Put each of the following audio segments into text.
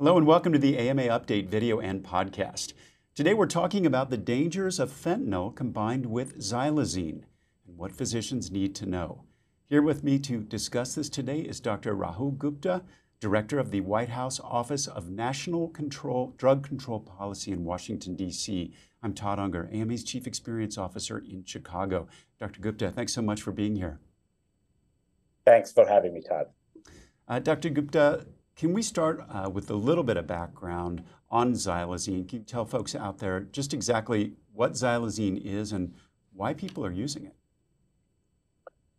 Hello and welcome to the AMA Update video and podcast. Today we're talking about the dangers of fentanyl combined with xylazine and what physicians need to know. Here with me to discuss this today is Dr. Rahul Gupta, Director of the White House Office of National Control, Drug Control Policy in Washington, D.C. I'm Todd Unger, AMA's Chief Experience Officer in Chicago. Dr. Gupta, thanks so much for being here. Thanks for having me, Todd. Uh, Dr. Gupta, can we start uh, with a little bit of background on xylazine? Can you tell folks out there just exactly what xylazine is and why people are using it?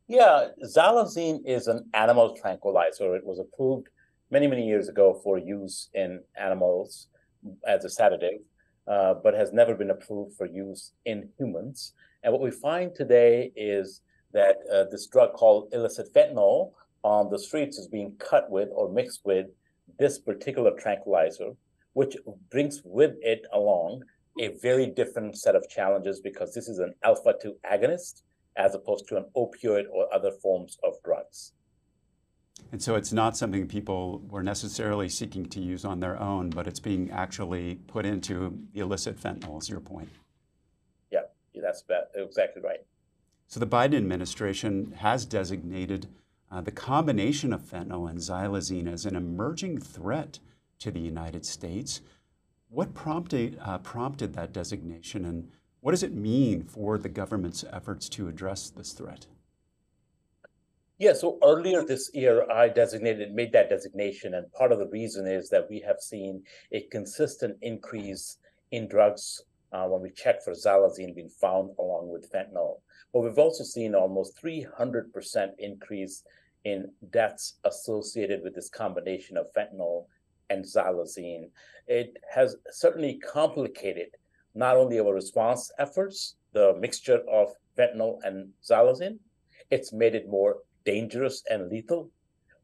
Yeah, xylazine is an animal tranquilizer. It was approved many, many years ago for use in animals as a sedative, uh, but has never been approved for use in humans. And what we find today is that uh, this drug called illicit fentanyl on the streets is being cut with or mixed with this particular tranquilizer, which brings with it along a very different set of challenges because this is an alpha 2 agonist as opposed to an opioid or other forms of drugs. And so it's not something people were necessarily seeking to use on their own, but it's being actually put into the illicit fentanyl, is your point? Yeah, that's exactly right. So the Biden administration has designated uh, the combination of fentanyl and xylazine as an emerging threat to the United States. What prompted, uh, prompted that designation, and what does it mean for the government's efforts to address this threat? Yeah, so earlier this year, I designated, made that designation, and part of the reason is that we have seen a consistent increase in drugs uh, when we check for xylazine being found along with fentanyl. But we've also seen almost 300% increase in deaths associated with this combination of fentanyl and xylazine. It has certainly complicated not only our response efforts, the mixture of fentanyl and xylazine, it's made it more dangerous and lethal,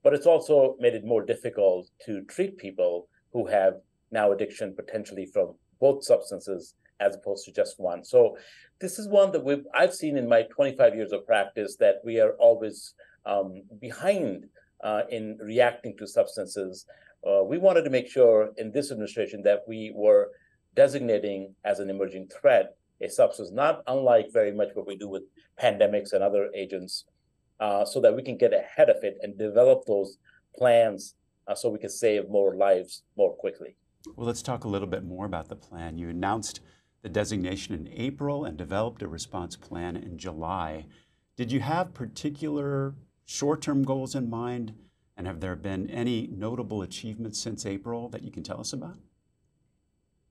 but it's also made it more difficult to treat people who have now addiction potentially from both substances as opposed to just one. So this is one that we've I've seen in my 25 years of practice that we are always um, behind uh, in reacting to substances. Uh, we wanted to make sure in this administration that we were designating as an emerging threat a substance not unlike very much what we do with pandemics and other agents, uh, so that we can get ahead of it and develop those plans uh, so we can save more lives more quickly. Well, let's talk a little bit more about the plan. You announced the designation in April and developed a response plan in July. Did you have particular short term goals in mind? And have there been any notable achievements since April that you can tell us about?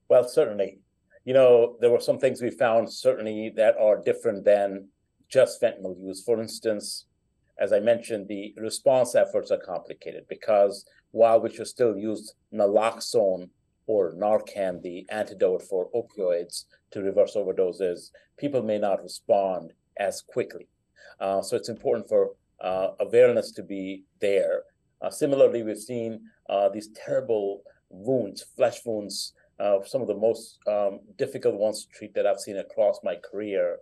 Well, certainly. You know, there were some things we found certainly that are different than just fentanyl use. For instance, as I mentioned, the response efforts are complicated because while we should still use naloxone or Narcan, the antidote for opioids to reverse overdoses, people may not respond as quickly. Uh, so it's important for uh, awareness to be there. Uh, similarly, we've seen uh, these terrible wounds, flesh wounds, uh, some of the most um, difficult ones to treat that I've seen across my career,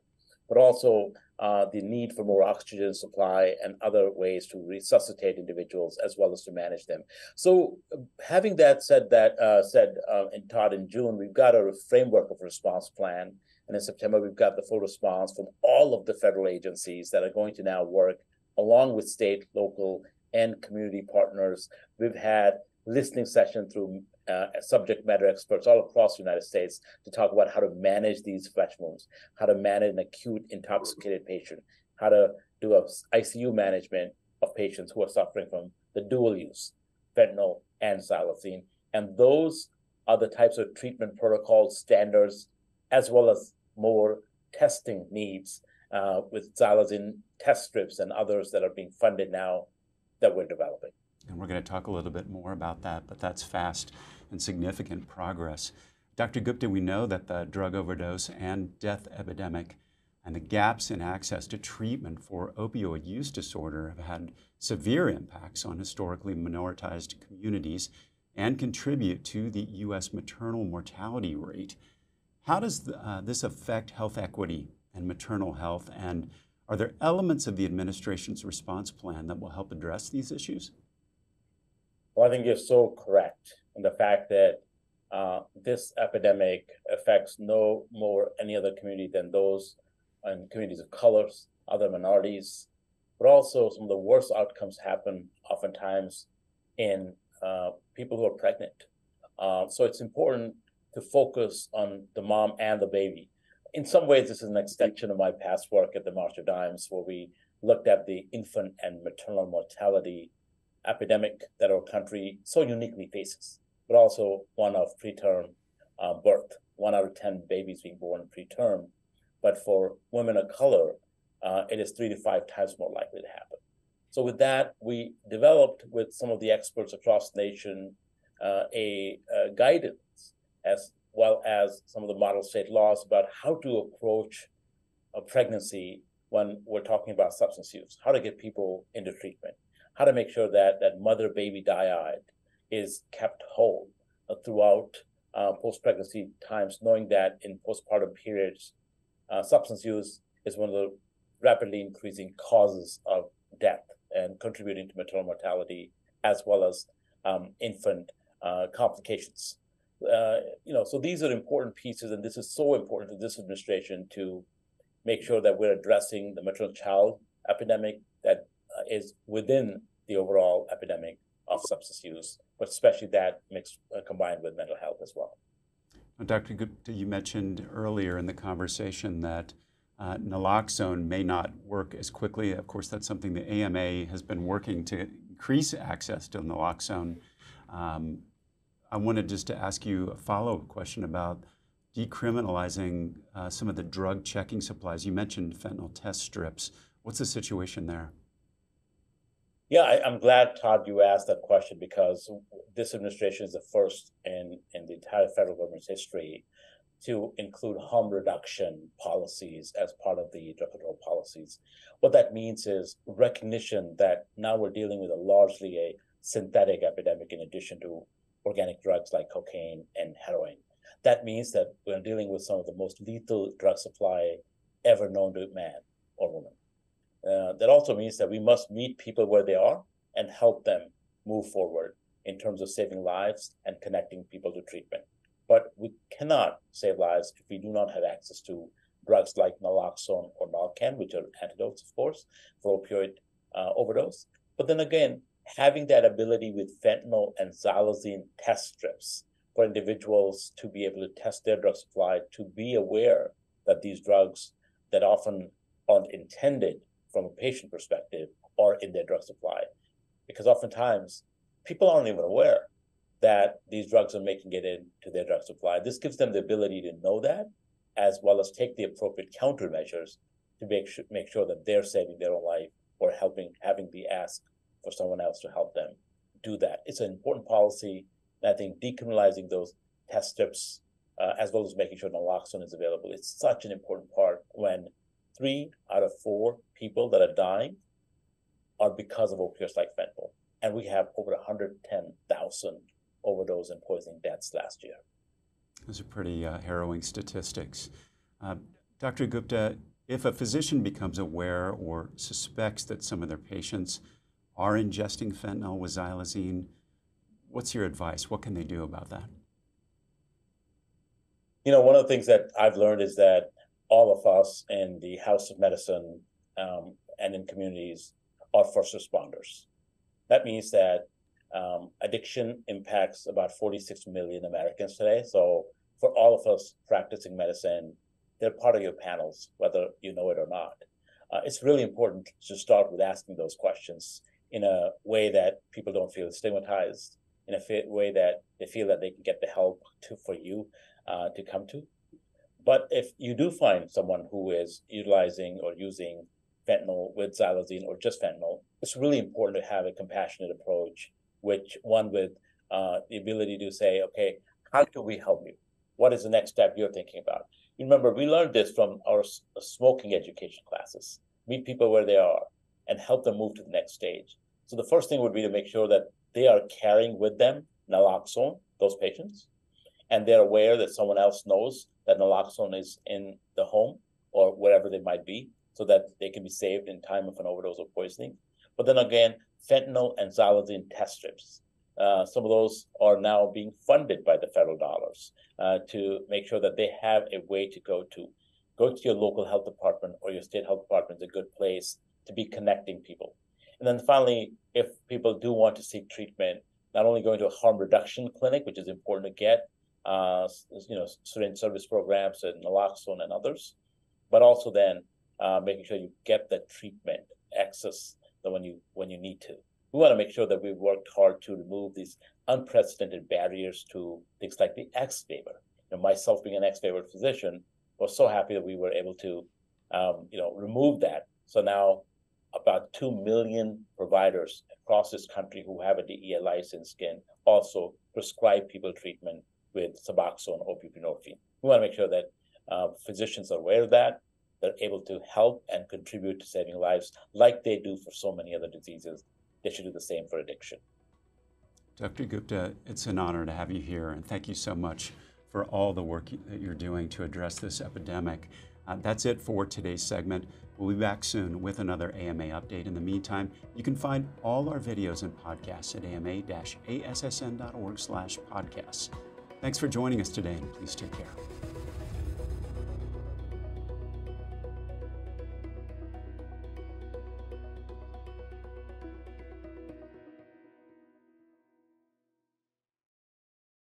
but also uh, the need for more oxygen supply and other ways to resuscitate individuals as well as to manage them. So, having that said, that uh, said, in Todd in June, we've got a framework of response plan, and in September we've got the full response from all of the federal agencies that are going to now work along with state, local, and community partners. We've had listening sessions through uh, subject matter experts all across the United States to talk about how to manage these flesh wounds, how to manage an acute intoxicated patient, how to do a ICU management of patients who are suffering from the dual use, fentanyl and xylazine. And those are the types of treatment protocols, standards, as well as more testing needs uh, with xylazine test strips and others that are being funded now that we're developing. And we're going to talk a little bit more about that, but that's fast and significant progress. Dr. Gupta, we know that the drug overdose and death epidemic and the gaps in access to treatment for opioid use disorder have had severe impacts on historically minoritized communities and contribute to the U.S. maternal mortality rate. How does uh, this affect health equity and maternal health? And are there elements of the administration's response plan that will help address these issues? Well, I think you're so correct. And the fact that uh, this epidemic affects no more any other community than those in communities of colors, other minorities, but also some of the worst outcomes happen oftentimes in uh, people who are pregnant. Uh, so it's important to focus on the mom and the baby. In some ways, this is an extension of my past work at the March of Dimes, where we looked at the infant and maternal mortality epidemic that our country so uniquely faces, but also one of preterm uh, birth, one out of 10 babies being born preterm. But for women of color, uh, it is three to five times more likely to happen. So with that, we developed with some of the experts across the nation uh, a, a guidance as well as some of the model state laws about how to approach a pregnancy when we're talking about substance use, how to get people into treatment, how to make sure that that mother baby dyad is kept whole uh, throughout uh, post pregnancy times, knowing that in postpartum periods, uh, substance use is one of the rapidly increasing causes of death and contributing to maternal mortality as well as um, infant uh, complications. Uh, you know, so these are important pieces, and this is so important to this administration to make sure that we're addressing the maternal child epidemic that is within the overall epidemic of substance use, but especially that mixed uh, combined with mental health as well. Dr. Gupta, you mentioned earlier in the conversation that uh, naloxone may not work as quickly. Of course, that's something the AMA has been working to increase access to naloxone. Um, I wanted just to ask you a follow-up question about decriminalizing uh, some of the drug checking supplies. You mentioned fentanyl test strips. What's the situation there? Yeah, I, am glad, Todd, you asked that question because this administration is the first in, in the entire federal government's history to include harm reduction policies as part of the drug control policies. What that means is recognition that now we're dealing with a largely a synthetic epidemic in addition to organic drugs like cocaine and heroin. That means that we're dealing with some of the most lethal drug supply ever known to man or woman. Uh, that also means that we must meet people where they are and help them move forward in terms of saving lives and connecting people to treatment. But we cannot save lives if we do not have access to drugs like naloxone or Narcan, which are antidotes, of course, for opioid uh, overdose. But then again, having that ability with fentanyl and xylazine test strips for individuals to be able to test their drug supply, to be aware that these drugs that often aren't intended from a patient perspective are in their drug supply. Because oftentimes people aren't even aware that these drugs are making it into their drug supply. This gives them the ability to know that, as well as take the appropriate countermeasures to make sure, make sure that they're saving their own life or helping having the ask for someone else to help them do that. It's an important policy. And I think decriminalizing those test strips, uh, as well as making sure naloxone is available, is such an important part when three out of four people that are dying are because of opioids like fentanyl. And we have over 110,000 overdose and poisoning deaths last year. Those are pretty uh, harrowing statistics. Uh, Dr. Gupta, if a physician becomes aware or suspects that some of their patients are ingesting fentanyl with xylazine, what's your advice? What can they do about that? You know, one of the things that I've learned is that all of us in the House of Medicine um, and in communities are first responders. That means that um, addiction impacts about 46 million Americans today. So for all of us practicing medicine, they're part of your panels, whether you know it or not. Uh, it's really important to start with asking those questions in a way that people don't feel stigmatized, in a way that they feel that they can get the help to for you uh, to come to. But if you do find someone who is utilizing or using fentanyl with xylazine or just fentanyl, it's really important to have a compassionate approach, which one with uh, the ability to say, okay, how can we help you? What is the next step you're thinking about? You remember, we learned this from our smoking education classes. Meet people where they are and help them move to the next stage. So the first thing would be to make sure that they are carrying with them naloxone, those patients, and they're aware that someone else knows that naloxone is in the home or wherever they might be, so that they can be saved in time of an overdose or poisoning. But then again, fentanyl and xylazine test strips. uh, some of those are now being funded by the federal dollars uh, to make sure that they have a way to go to go to your local health department or your state health department is a good place to be connecting people. And then finally, if people do want to seek treatment, not only going to a harm reduction clinic, which is important to get, uh, you know, syringe service programs and naloxone and others, but also then uh, making sure you get the treatment access when you when you need to. We want to make sure that we've worked hard to remove these unprecedented barriers to things like the X waiver. You know, myself being an X waiver physician, was so happy that we were able to, um, you know, remove that. So now, about two million providers across this country who have a DEA license can also prescribe people treatment with Suboxone or buprenorphine. We want to make sure that uh, physicians are aware of that. They're able to help and contribute to saving lives like they do for so many other diseases they should do the same for addiction. Dr. Gupta, it's an honor to have you here, and thank you so much for all the work that you're doing to address this epidemic. Uh, that's it for today's segment. We'll be back soon with another AMA update. In the meantime, you can find all our videos and podcasts at ama-assn.org slash podcasts. Thanks for joining us today, and please take care.